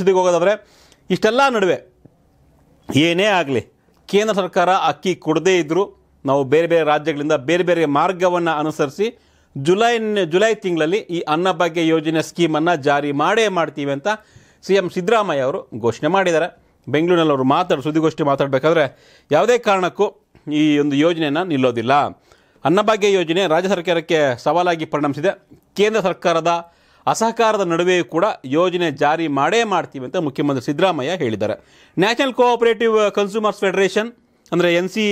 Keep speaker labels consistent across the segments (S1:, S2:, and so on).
S1: ಸುದ್ದಿಗೆ ಹೋಗೋದಾದರೆ, ಇಷ್ಟೆಲ್ಲ ನಡುವೆ ಏನೇ ಆಗಲಿ, ಕೇಂದ್ರ ಸರ್ಕಾರ ಅಕ್ಕಿ ಕೊಡದೇ ಇದ್ದರೂ ನಾವು ಬೇರೆ ಬೇರೆ ರಾಜ್ಯಗಳಿಂದ ಬೇರೆ ಬೇರೆ ಮಾರ್ಗವನ್ನು ಅನುಸರಿಸಿ ಜುಲೈ ಜುಲೈ ತಿಂಗಳಲ್ಲಿ ಈ ಅನ್ನಭಾಗ್ಯ ಯೋಜನೆ ಸ್ಕೀಮನ್ನು ಜಾರಿ ಮಾಡೇ ಮಾಡ್ತೀವಿ ಅಂತ ಸಿ ಎಂ ಸಿದ್ದರಾಮಯ್ಯ ಅವರು ಘೋಷಣೆ ಮಾಡಿದ್ದಾರೆ. ಬೆಂಗಳೂರಿನಲ್ಲಿ ಅವರು ಮಾತಾಡಿ, ಸುದ್ದಿಗೋಷ್ಠಿ ಮಾತಾಡಬೇಕಾದ್ರೆ ಯಾವುದೇ ಕಾರಣಕ್ಕೂ ಈ ಒಂದು ಯೋಜನೆಯನ್ನು ನಿಲ್ಲೋದಿಲ್ಲ. ಅನ್ನಭಾಗ್ಯ ಯೋಜನೆ ರಾಜ್ಯ ಸರ್ಕಾರಕ್ಕೆ ಸವಾಲಾಗಿ ಪರಿಣಮಿಸಿದೆ. ಕೇಂದ್ರ ಸರ್ಕಾರದ ಅಸಹಕಾರದ ನಡುವೆಯೂ ಕೂಡ ಯೋಜನೆ ಜಾರಿ ಮಾಡೇ ಮಾಡ್ತೀವಿ ಅಂತ ಮುಖ್ಯಮಂತ್ರಿ ಸಿದ್ದರಾಮಯ್ಯ ಹೇಳಿದ್ದಾರೆ. ನ್ಯಾಷನಲ್ ಕೋಆಪರೇಟಿವ್ ಕನ್ಸ್ಯೂಮರ್ಸ್ ಫೆಡರೇಷನ್ ಅಂದರೆ N C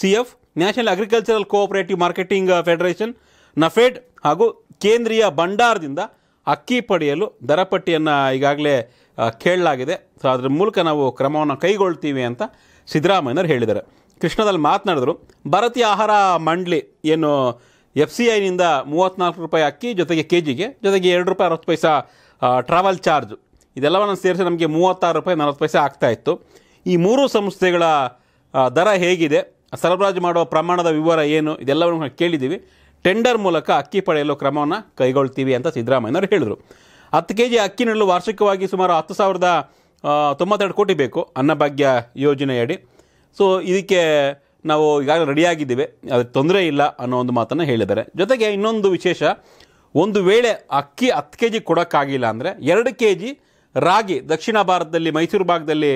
S1: C F national agricultural cooperative marketing federation NAFED ಹಾಗೂ ಕೇಂದ್ರೀಯ ಭಂಡಾರದಿಂದ ಅಕ್ಕಿ ಪಡೆಯಲು ದರಪಟ್ಟಿಯನ್ನು ಈಗಾಗಲೇ ಕೇಳಲಾಗಿದೆ. ಸೊ ಅದರ ಮೂಲಕ ನಾವು ಕ್ರಮವನ್ನು ಕೈಗೊಳ್ತೀವಿ ಅಂತ ಸಿದ್ದರಾಮಯ್ಯನವರು ಹೇಳಿದ್ದಾರೆ. ಕೃಷ್ಣದಲ್ಲಿ ಮಾತನಾಡಿದ್ರು ಭಾರತೀಯ ಆಹಾರ ಮಂಡಳಿ ಏನು ಎಫ್ ಸಿ ಐನಿಂದ ಮೂವತ್ತ್ನಾಲ್ಕು ರೂಪಾಯಿ ಅಕ್ಕಿ, ಜೊತೆಗೆ ಕೆ ಜಿಗೆ ಜೊತೆಗೆ ಎರಡು ರೂಪಾಯಿ ಅರವತ್ತು ಪೈಸಾ ಟ್ರಾವೆಲ್ ಚಾರ್ಜ್ ಇದೆಲ್ಲವನ್ನು ಸೇರಿಸಿ ನಮಗೆ ಮೂವತ್ತಾರು ರೂಪಾಯಿ ನಲವತ್ತು ಪೈಸೆ ಆಗ್ತಾ ಇತ್ತು. ಈ ಮೂರು ಸಂಸ್ಥೆಗಳ ದರ ಹೇಗಿದೆ, ಸರಬರಾಜು ಮಾಡುವ ಪ್ರಮಾಣದ ವಿವರ ಏನು, ಇದೆಲ್ಲವನ್ನು ಕೇಳಿದ್ದೀವಿ. ಟೆಂಡರ್ ಮೂಲಕ ಅಕ್ಕಿ ಪಡೆಯಲು ಕ್ರಮವನ್ನು ಕೈಗೊಳ್ತೀವಿ ಅಂತ ಸಿದ್ದರಾಮಯ್ಯನವರು ಹೇಳಿದರು. ಹತ್ತು ಕೆ ಜಿ ಅಕ್ಕಿ ನೀಡಲು ವಾರ್ಷಿಕವಾಗಿ ಸುಮಾರು ಹತ್ತು ಸಾವಿರದ ತೊಂಬತ್ತೆರಡು ಕೋಟಿ ಬೇಕು ಅನ್ನಭಾಗ್ಯ ಯೋಜನೆಯಡಿ. ಸೊ ಇದಕ್ಕೆ ನಾವು ಈಗಾಗಲೇ ರೆಡಿಯಾಗಿದ್ದೀವಿ ಅದಕ್ಕೆ ತೊಂದರೆ ಇಲ್ಲ ಅನ್ನೋ ಒಂದು ಮಾತನ್ನು ಹೇಳಿದ್ದಾರೆ. ಜೊತೆಗೆ ಇನ್ನೊಂದು ವಿಶೇಷ, ಒಂದು ವೇಳೆ ಅಕ್ಕಿ ಹತ್ತು ಕೆ ಜಿ ಕೊಡೋಕ್ಕಾಗಿಲ್ಲ ಅಂದರೆ ಎರಡು ಕೆ ಜಿ ರಾಗಿ ದಕ್ಷಿಣ ಭಾರತದಲ್ಲಿ ಮೈಸೂರು ಭಾಗದಲ್ಲಿ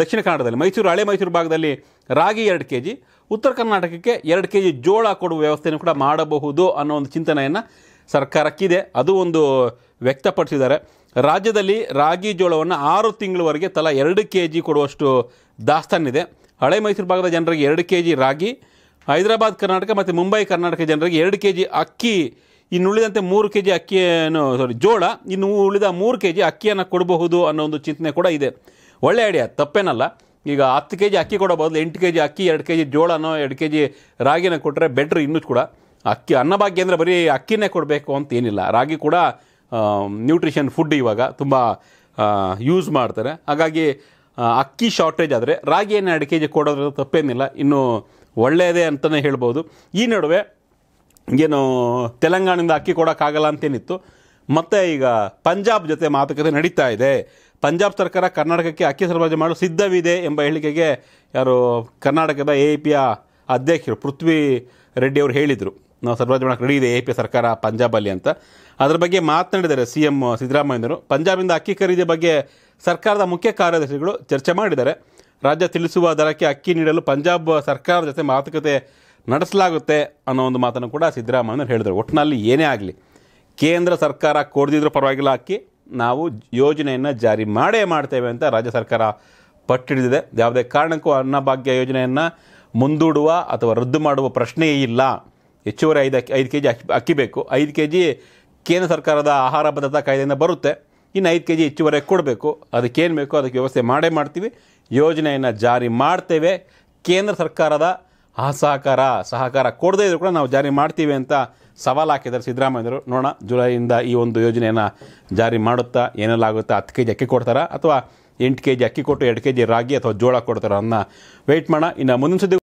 S1: ದಕ್ಷಿಣ ಕನ್ನಡದಲ್ಲಿ ಮೈಸೂರು, ಹಳೆ ಮೈಸೂರು ಭಾಗದಲ್ಲಿ ರಾಗಿ ಎರಡು ಕೆ ಜಿ ಉತ್ತರ ಕರ್ನಾಟಕಕ್ಕೆ ಎರಡು ಕೆ ಜಿ ಜೋಳ ಕೊಡುವ ವ್ಯವಸ್ಥೆಯನ್ನು ಕೂಡ ಮಾಡಬಹುದು ಅನ್ನೋ ಒಂದು ಚಿಂತನೆಯನ್ನು ಸರ್ಕಾರಕ್ಕಿದೆ. ಅದು ಒಂದು ವ್ಯಕ್ತಪಡಿಸಿದ್ದಾರೆ. ರಾಜ್ಯದಲ್ಲಿ ರಾಗಿ ಜೋಳವನ್ನು ಆರು ತಿಂಗಳವರೆಗೆ ತಲಾ ಎರಡು ಕೆ ಜಿ ಕೊಡುವಷ್ಟು ದಾಸ್ತಾನಿದೆ. ಹಳೆ ಮೈಸೂರು ಭಾಗದ ಜನರಿಗೆ ಎರಡು ಕೆ ಜಿ ರಾಗಿ, ಹೈದರಾಬಾದ್ ಕರ್ನಾಟಕ ಮತ್ತು ಮುಂಬೈ ಕರ್ನಾಟಕ ಜನರಿಗೆ ಎರಡು ಕೆ ಜಿ ಅಕ್ಕಿ, ಇನ್ನು ಉಳಿದಂತೆ ಮೂರು ಕೆ ಜಿ ಅಕ್ಕಿಯನ್ನು ಸಾರಿ ಜೋಳ, ಇನ್ನು ಉಳಿದ ಮೂರು ಕೆ ಜಿ ಅಕ್ಕಿಯನ್ನು ಕೊಡಬಹುದು ಅನ್ನೋ ಒಂದು ಚಿಂತನೆ ಕೂಡ ಇದೆ. ಒಳ್ಳೆ ಐಡಿಯಾ ತಪ್ಪೇನಲ್ಲ. ಈಗ ಹತ್ತು ಕೆ ಜಿ ಅಕ್ಕಿ ಕೊಡೋ ಬದಲು ಎಂಟು ಕೆ ಜಿ ಅಕ್ಕಿ, ಎರಡು ಕೆ ಜಿ ಜೋಳನೋ, ಎರಡು ಕೆ ಜಿ ರಾಗಿನ ಕೊಟ್ಟರೆ ಬೆಟ್ರ್ ಇನ್ನೂ ಕೂಡ ಅಕ್ಕಿ ಅನ್ನಭಾಗ್ಯ ಅಂದರೆ ಬರೀ ಅಕ್ಕಿನೇ ಕೊಡಬೇಕು ಅಂತ ಏನಿಲ್ಲ. ರಾಗಿ ಕೂಡ ನ್ಯೂಟ್ರಿಷನ್ ಫುಡ್ ಇವಾಗ ತುಂಬ ಯೂಸ್ ಮಾಡ್ತಾರೆ. ಹಾಗಾಗಿ ಅಕ್ಕಿ ಶಾರ್ಟೇಜ್ ಆದರೆ ರಾಗಿಯನ್ನು ಎರಡು ಕೆ ಜಿ ಕೊಡೋದ್ರ ತಪ್ಪೇನಿಲ್ಲ. ಇನ್ನು ಒಳ್ಳೆಯದೇ ಅಂತಲೇ ಹೇಳ್ಬೋದು. ಈ ನಡುವೆ ಏನು ತೆಲಂಗಾಣದಿಂದ ಅಕ್ಕಿ ಕೊಡೋಕ್ಕಾಗಲ್ಲ ಅಂತೇನಿತ್ತು. ಮತ್ತೆ ಈಗ ಪಂಜಾಬ್ ಜೊತೆ ಮಾತುಕತೆ ನಡೀತಾ ಇದೆ. ಪಂಜಾಬ್ ಸರ್ಕಾರ ಕರ್ನಾಟಕಕ್ಕೆ ಅಕ್ಕಿ ಸರಬರಾಜು ಮಾಡಲು ಸಿದ್ಧವಿದೆ ಎಂಬ ಹೇಳಿಕೆಗೆ ಯಾರು ಕರ್ನಾಟಕದ ಎ ಪಿಯ ಅಧ್ಯಕ್ಷರು ಪೃಥ್ವಿ ರೆಡ್ಡಿ ಅವರು ಹೇಳಿದರು. ನಾವು ಸರಬರಾಜು ಮಾಡೋಕ್ಕೆ ರೆಡಿ ಇದೆ, ಎ ಪಿ ಸರ್ಕಾರ ಪಂಜಾಬಲ್ಲಿ ಅಂತ. ಅದ್ರ ಬಗ್ಗೆ ಮಾತನಾಡಿದ್ದಾರೆ ಸಿ ಎಂ ಸಿದ್ದರಾಮಯ್ಯನವರು ಪಂಜಾಬಿಂದ ಅಕ್ಕಿ ಖರೀದಿ ಬಗ್ಗೆ ಸರ್ಕಾರದ ಮುಖ್ಯ ಕಾರ್ಯದರ್ಶಿಗಳು ಚರ್ಚೆ ಮಾಡಿದ್ದಾರೆ. ರಾಜ್ಯ ತಿಳಿಸುವ ದರಕ್ಕೆ ಅಕ್ಕಿ ನೀಡಲು ಪಂಜಾಬ್ ಸರ್ಕಾರದ ಜೊತೆ ಮಾತುಕತೆ ನಡೆಸಲಾಗುತ್ತೆ ಅನ್ನೋ ಒಂದು ಮಾತನ್ನು ಕೂಡ ಸಿದ್ದರಾಮಯ್ಯನವರು ಹೇಳಿದರು. ಒಟ್ಟಿನಲ್ಲಿ ಏನೇ ಆಗಲಿ, ಕೇಂದ್ರ ಸರ್ಕಾರ ಕೊಡದಿದ್ರೂ ಪರವಾಗಿಲ್ಲ ಅಕ್ಕಿ. ನಾವು ಯೋಜನೆಯನ್ನು ಜಾರಿ ಮಾಡೇ ಮಾಡ್ತೇವೆ ಅಂತ ರಾಜ್ಯ ಸರ್ಕಾರ ಪಟ್ಟಿಡಿದಿದೆ. ಯಾವುದೇ ಕಾರಣಕ್ಕೂ ಅನ್ನಭಾಗ್ಯ ಯೋಜನೆಯನ್ನು ಮುಂದೂಡುವ ಅಥವಾ ರದ್ದು ಮಾಡುವ ಪ್ರಶ್ನೆಯೇ ಇಲ್ಲ. ಹೆಚ್ಚುವರಿ ಐದು ಅಕ್ಕಿ ಐದು ಕೆ ಜಿ ಅಕ್ಕಿ ಅಕ್ಕಿ ಬೇಕು. ಐದು ಕೆ ಜಿ ಕೇಂದ್ರ ಸರ್ಕಾರದ ಆಹಾರ ಭದ್ರತಾ ಕಾಯ್ದೆಯಿಂದ ಬರುತ್ತೆ. ಇನ್ನು ಐದು ಕೆ ಜಿ ಹೆಚ್ಚುವರಿ ಕೊಡಬೇಕು. ಅದಕ್ಕೇನು ಬೇಕೋ, ಅದಕ್ಕೆ ವ್ಯವಸ್ಥೆ ಮಾಡೇ ಮಾಡ್ತೀವಿ. ಯೋಜನೆಯನ್ನು ಜಾರಿ ಮಾಡ್ತೇವೆ. ಕೇಂದ್ರ ಸರ್ಕಾರದ ಅಸಹಕಾರ, ಸಹಕಾರ ಕೊಡದೇ ಇದ್ರೂ ಕೂಡ ನಾವು ಜಾರಿ ಮಾಡ್ತೀವಿ ಅಂತ ಸವಾಲು ಹಾಕಿದ್ದಾರೆ ಸಿದ್ದರಾಮಯ್ಯರು ನೋಡೋಣ, ಜುಲೈಯಿಂದ ಈ ಒಂದು ಯೋಜನೆಯನ್ನು ಜಾರಿ ಮಾಡುತ್ತಾ, ಏನೆಲ್ಲ ಆಗುತ್ತಾ, ಹತ್ತು ಕೆ ಜಿ ಅಕ್ಕಿ ಕೊಡ್ತಾರಾ ಅಥವಾ ಎಂಟು ಕೆ ಜಿ ಅಕ್ಕಿ ಕೊಟ್ಟು ಎರಡು ಕೆ ಜಿ ರಾಗಿ ಅಥವಾ ಜೋಳ ಕೊಡ್ತಾರೋ ಅನ್ನ ವೆಯ್ಟ್ ಮಾಡೋಣ. ಇನ್ನು ಮುಂದಿನ ಸುದ್ದಿ